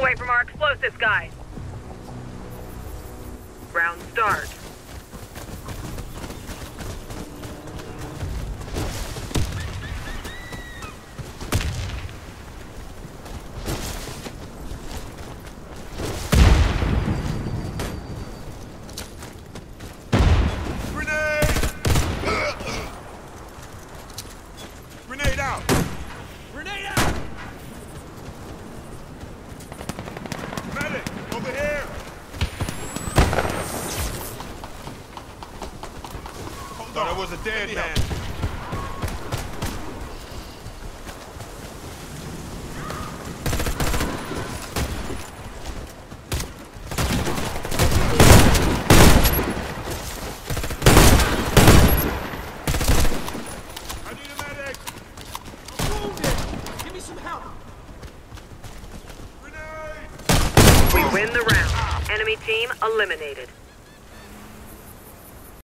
away from our explosives, guys. Round start. Grenade! Grenade out! Thought on. it was a dead man. I need a medic! I'm wounded! Give me some help! Grenade! We win the round. Enemy team eliminated.